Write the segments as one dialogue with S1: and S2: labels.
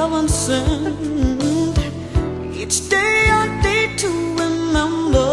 S1: heaven sent Each day I need to remember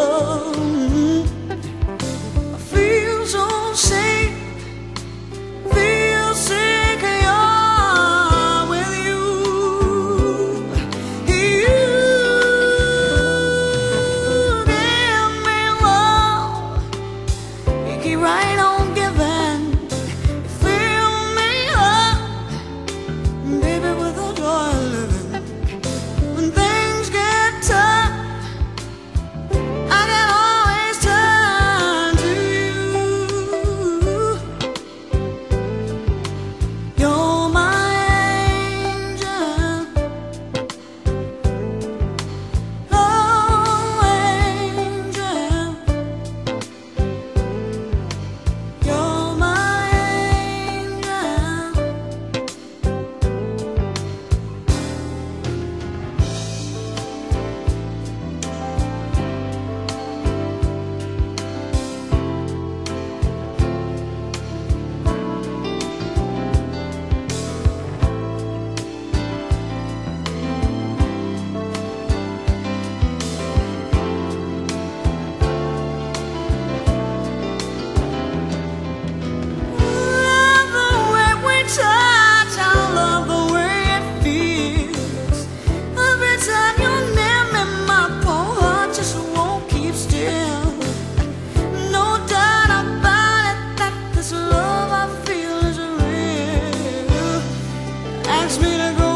S1: me to.